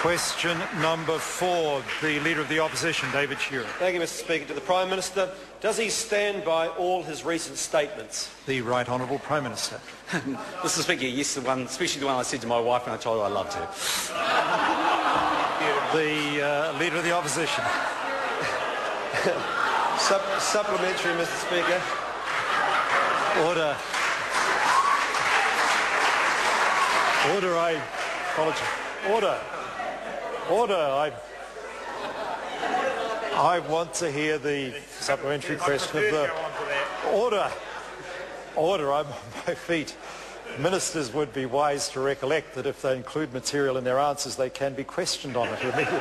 Question number four, the Leader of the Opposition, David Shearer. Thank you, Mr Speaker. To the Prime Minister, does he stand by all his recent statements? The Right Honourable Prime Minister. Mr Speaker, yes, the one, especially the one I said to my wife when I told her I loved her. The uh, Leader of the Opposition. Sup- supplementary, Mr Speaker. Order. Order, I apologize. Order. Order, I... I want to hear the supplementary question of the... Order. Order, I'm on my feet. Ministers would be wise to recollect that if they include material in their answers, they can be questioned on it immediately.